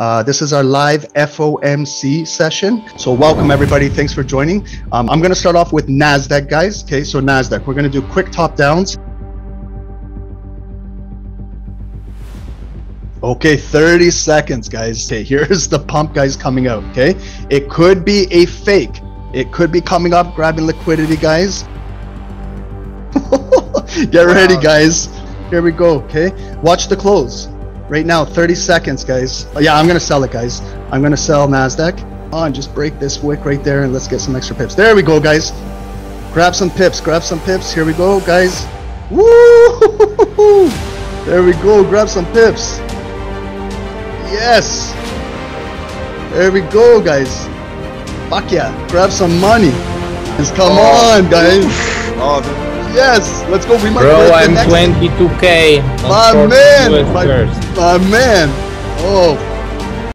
Uh, this is our live FOMC session. So welcome everybody. Thanks for joining. Um, I'm going to start off with NASDAQ guys. Okay, so NASDAQ, we're going to do quick top downs. Okay, 30 seconds, guys. Okay, here's the pump guys coming out. Okay, it could be a fake. It could be coming up, grabbing liquidity, guys. Get ready, guys. Here we go. Okay, watch the close. Right now, 30 seconds, guys. Oh, yeah, I'm gonna sell it, guys. I'm gonna sell Nasdaq. On, just break this wick right there, and let's get some extra pips. There we go, guys. Grab some pips. Grab some pips. Here we go, guys. Woo! There we go. Grab some pips. Yes. There we go, guys. Fuck yeah. Grab some money. Just come Oh. on, guys. Oh, Yes. Let's go. We might Bro, I'm 22k. My man. My, my man. Oh,